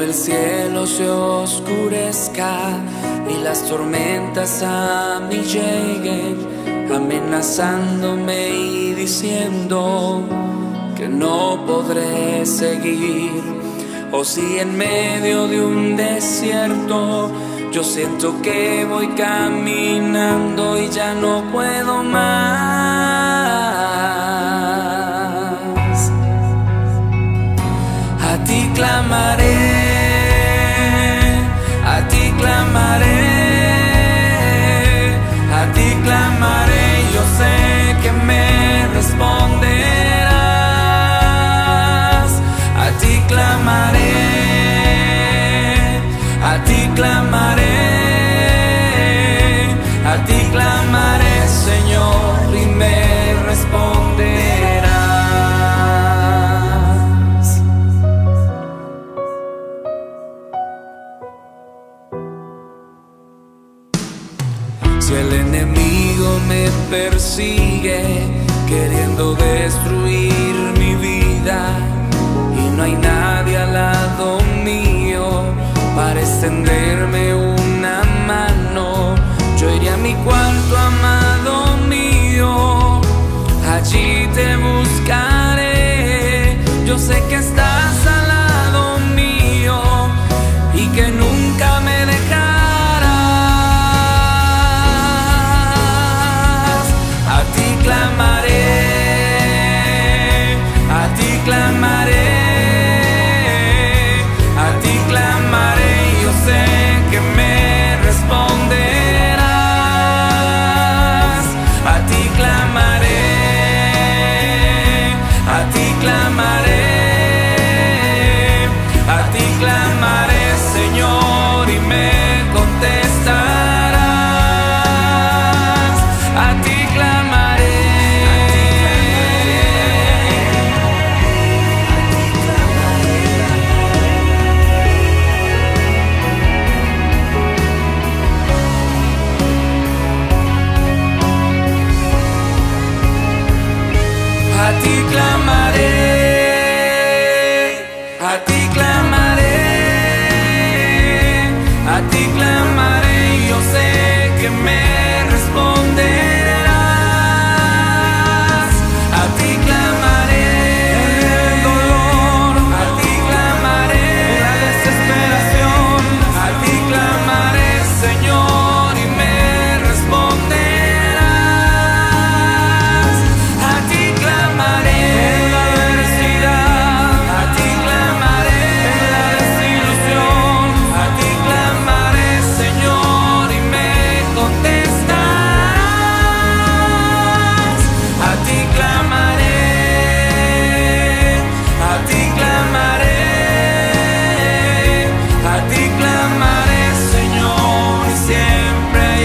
el cielo se oscurezca y las tormentas a mí lleguen, amenazándome y diciendo que no podré seguir. O si en medio de un desierto yo siento que voy caminando y ya no puedo más. A ti clamaré, ti clamaré, Señor, y me responderás. Si el enemigo me persigue, queriendo destruir mi vida, y no hay nadie al lado mío para extenderme sé que está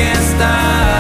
está